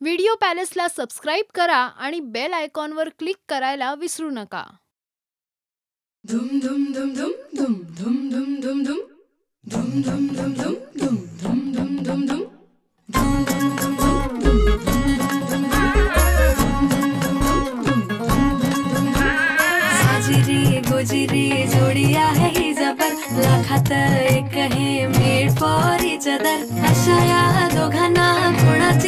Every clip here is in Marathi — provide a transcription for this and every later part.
व्हिडिओ पॅलेसला सबस्क्राईब करा आणि बेल आयकॉनवर क्लिक करायला विसरू नका धुम धुम धुम धुम धुम धुम धुम धुम धुम धुम धुम धुम धुम धुम धुम धुम धुम धुम साजिरी गोजिरी जोडी आहे ही जबर लाखात एक हे मेड फॉर इच अदर अशा या दोघांना कोणाची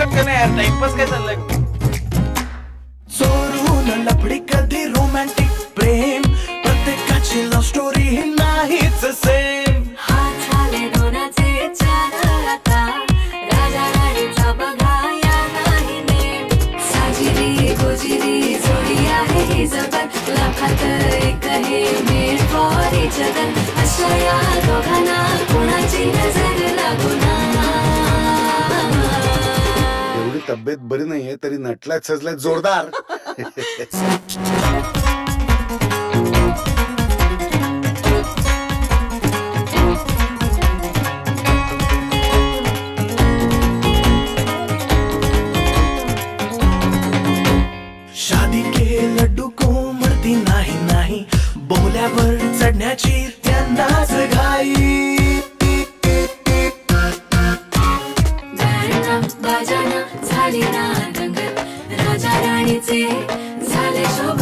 कट कर यार? टाइमपास काय चाललंय? चोरून लपडी कधी रोमॅन्टिक प्रेम? प्रत्येकाची लव्ह स्टोरी ही नाहीच सेम लाखात एकही मेड फॉर इच अदर तब्येत बरी नाहीये तरी नटलाय सजलाय जोरदार. शादी के लड्डू कोमडती नाही नाही. बोल्यावर चढण्याची त्यांनाच घाई. নিচে ঝালে সব